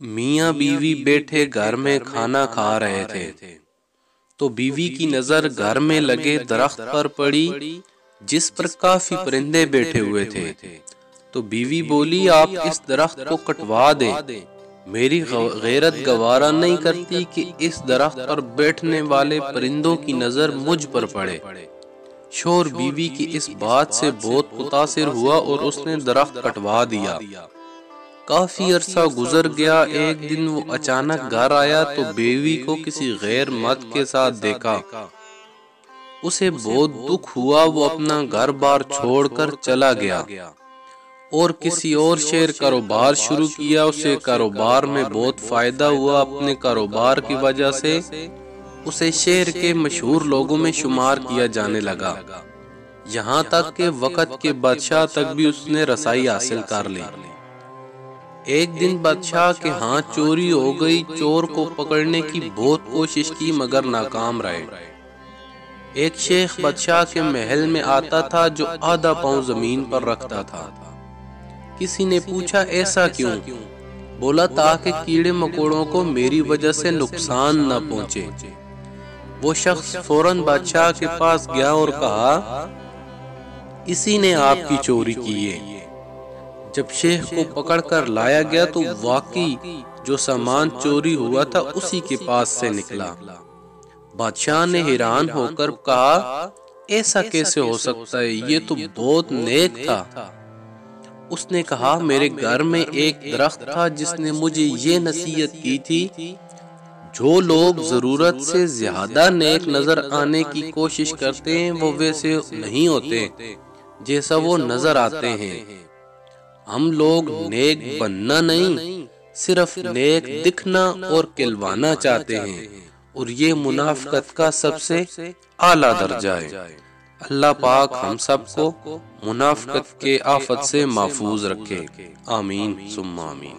मियाँ बीवी बैठे घर में खाना खा रहे थे। तो बीवी की नज़र घर में लगे दरख्त पर पड़ी जिस पर काफ़ी परिंदे बैठे हुए थे। तो बीवी बोली आप इस दरख्त को कटवा दे। मेरी गैरत गवारा नहीं करती कि इस दरख्त पर बैठने वाले परिंदों की नज़र मुझ पर पड़े। शोर बीवी की इस बात से बहुत मुतासिर हुआ और उसने दरख्त कटवा दिया। काफ़ी अरसा गुजर गया एक दिन वो अचानक घर आया तो बेवी को किसी गैर मत के साथ देखा। उसे बहुत दुख हुआ वो अपना घर बार छोड़कर चला गया। और किसी और शेर कारोबार शुरू किया उसे कारोबार में बहुत फ़ायदा हुआ अपने कारोबार की वजह से। उसे शेर के मशहूर लोगों में शुमार किया जाने लगा। यहाँ तक के वक़्त के बादशाह तक भी उसने रसाई हासिल कर ली। एक दिन बादशाह के हाथ चोरी हो गई चोर को पकड़ने की बहुत कोशिश की मगर नाकाम रहे। एक शेख बादशाह के महल में आता था जो आधा पाँव ज़मीन पर रखता था। किसी ने पूछा ऐसा क्यों? बोला ताकि कीड़े मकोड़ों को मेरी वजह से नुकसान न पहुँचे। वो शख्स फ़ौरन बादशाह के पास गया और कहा इसी ने आपकी चोरी की है। जब शेख को पकड़कर लाया गया तो वाकई जो सामान चोरी हुआ था उसी के पास से निकला। बादशाह ने हैरान होकर कहा, ऐसा कैसे हो सकता है? ये तो बहुत नेक था। उसने कहा, मेरे घर में एक दरख्त था जिसने मुझे ये नसीहत की थी, जो लोग ज़रूरत से ज़्यादा नेक नज़र आने की कोशिश करते हैं, वो वैसे नहीं होते, जैसा वो नज़र आते हैं। हम लोग नेक बनना नहीं, सिर्फ़ नेक दिखना और किलवाना चाहते हैं। और ये मुनाफकत का सबसे आला दर्जा है। अल्लाह पाक हम सबको मुनाफकत के आफत से महफूज रखे। आमीन, सुम्मा आमीन।